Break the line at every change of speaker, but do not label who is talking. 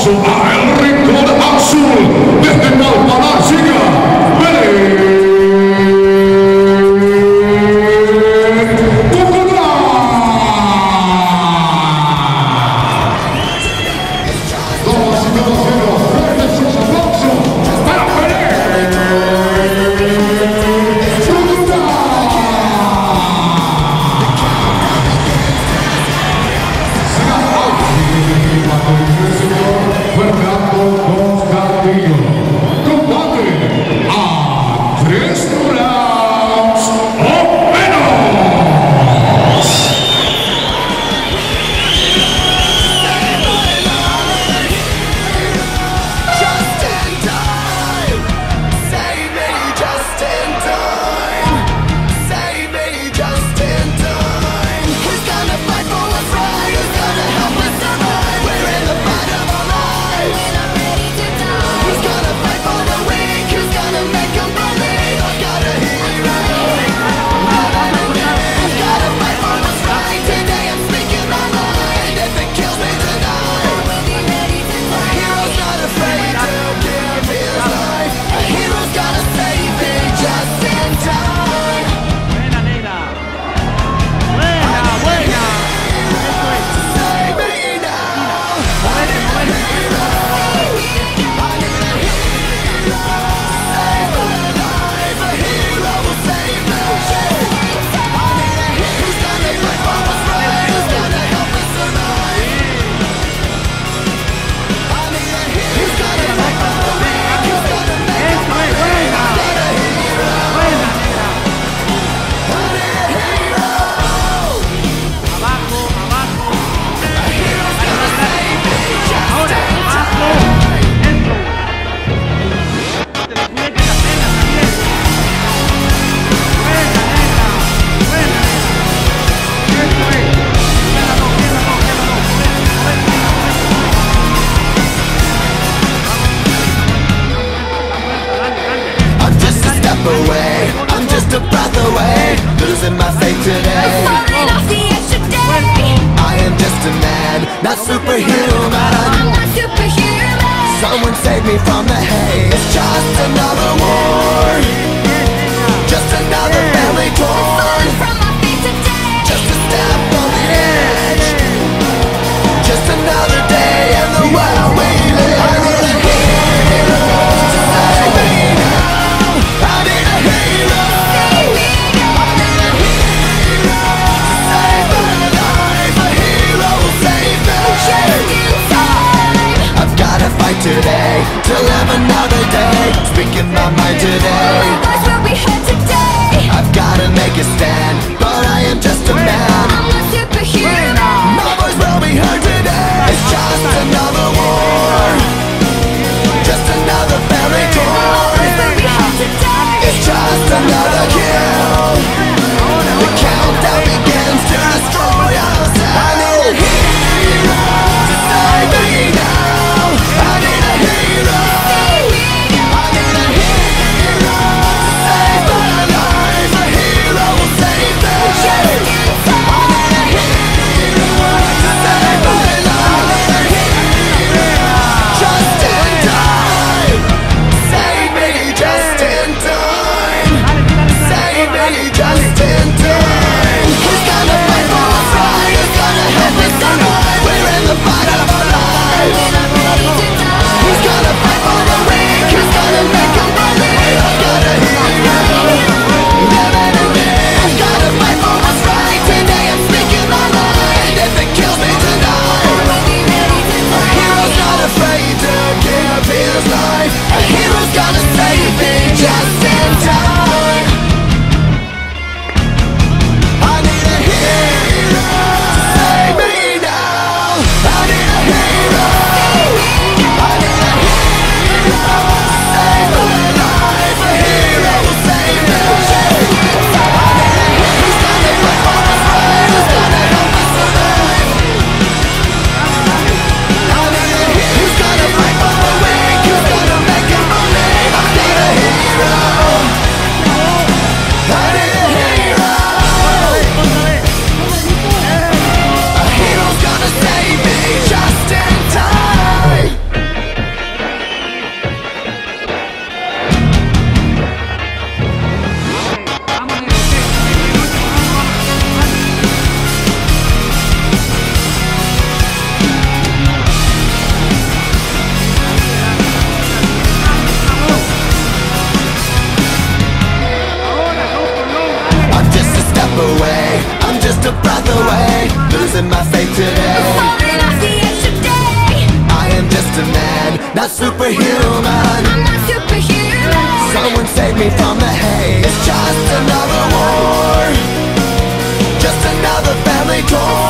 azul, el rincón azul, desde
Palpalá sigue. save me from the haze. Just another superhuman
I'm not superhuman
Someone save me from the hate It's just another war. Just another family torn.